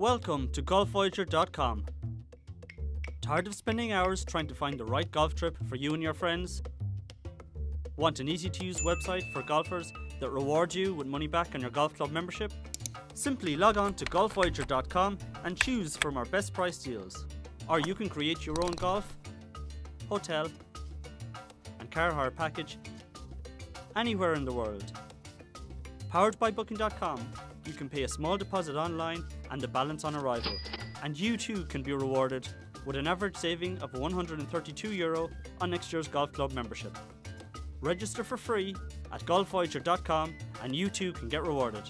Welcome to golfvoyager.com. Tired of spending hours trying to find the right golf trip for you and your friends? Want an easy to use website for golfers that rewards you with money back on your golf club membership? Simply log on to golfvoyager.com and choose from our best price deals. Or you can create your own golf, hotel, and car hire package anywhere in the world. Powered by Booking.com, you can pay a small deposit online and the balance on arrival, and you too can be rewarded with an average saving of 132 euro on next year's golf club membership. Register for free at golfvoyager.com and you too can get rewarded.